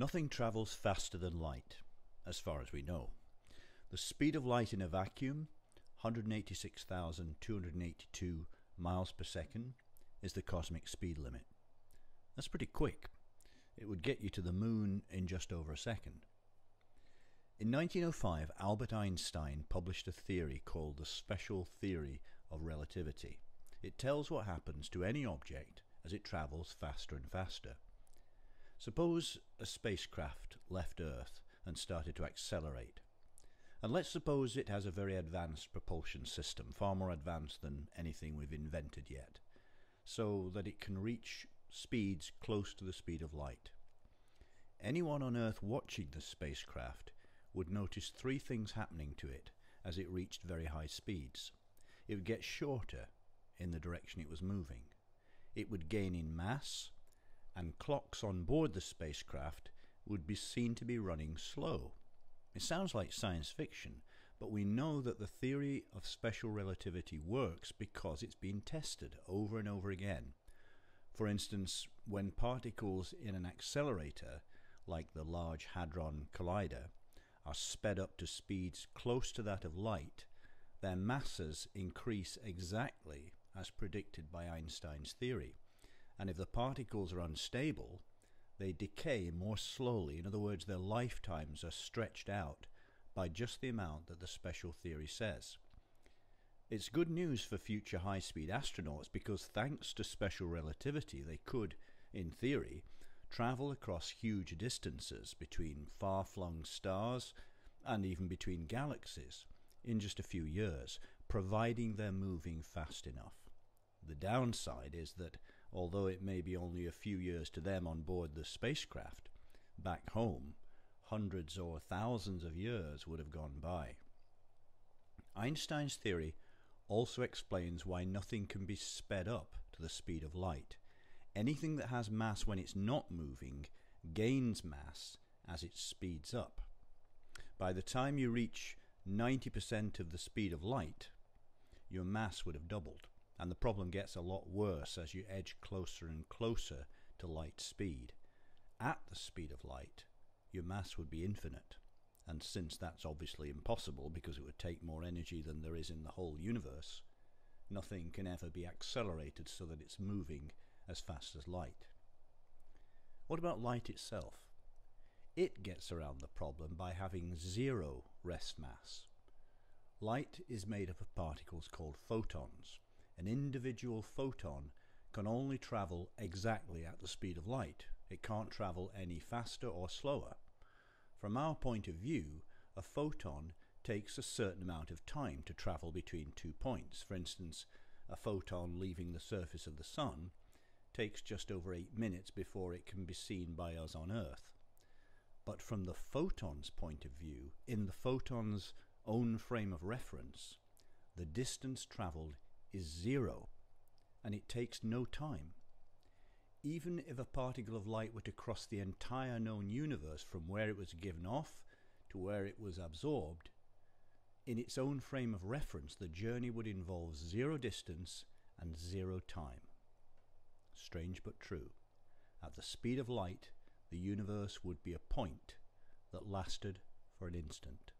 Nothing travels faster than light, as far as we know. The speed of light in a vacuum, 186,282 miles per second, is the cosmic speed limit. That's pretty quick. It would get you to the moon in just over a second. In 1905, Albert Einstein published a theory called the special theory of relativity. It tells what happens to any object as it travels faster and faster. Suppose a spacecraft left Earth and started to accelerate. And let's suppose it has a very advanced propulsion system, far more advanced than anything we've invented yet, so that it can reach speeds close to the speed of light. Anyone on Earth watching the spacecraft would notice three things happening to it as it reached very high speeds. It would get shorter in the direction it was moving. It would gain in mass, and clocks on board the spacecraft would be seen to be running slow. It sounds like science fiction, but we know that the theory of special relativity works because it's been tested over and over again. For instance, when particles in an accelerator, like the Large Hadron Collider, are sped up to speeds close to that of light, their masses increase exactly as predicted by Einstein's theory. And if the particles are unstable, they decay more slowly. In other words, their lifetimes are stretched out by just the amount that the special theory says. It's good news for future high speed astronauts because thanks to special relativity, they could, in theory, travel across huge distances between far flung stars and even between galaxies in just a few years, providing they're moving fast enough. The downside is that although it may be only a few years to them on board the spacecraft, back home, hundreds or thousands of years would have gone by. Einstein's theory also explains why nothing can be sped up to the speed of light. Anything that has mass when it's not moving gains mass as it speeds up. By the time you reach 90% of the speed of light, your mass would have doubled and the problem gets a lot worse as you edge closer and closer to light speed. At the speed of light, your mass would be infinite, and since that's obviously impossible because it would take more energy than there is in the whole universe, nothing can ever be accelerated so that it's moving as fast as light. What about light itself? It gets around the problem by having zero rest mass. Light is made up of particles called photons, an individual photon can only travel exactly at the speed of light. It can't travel any faster or slower. From our point of view, a photon takes a certain amount of time to travel between two points. For instance, a photon leaving the surface of the Sun takes just over eight minutes before it can be seen by us on Earth. But from the photon's point of view, in the photon's own frame of reference, the distance travelled is zero, and it takes no time. Even if a particle of light were to cross the entire known universe from where it was given off to where it was absorbed, in its own frame of reference, the journey would involve zero distance and zero time. Strange but true. At the speed of light, the universe would be a point that lasted for an instant.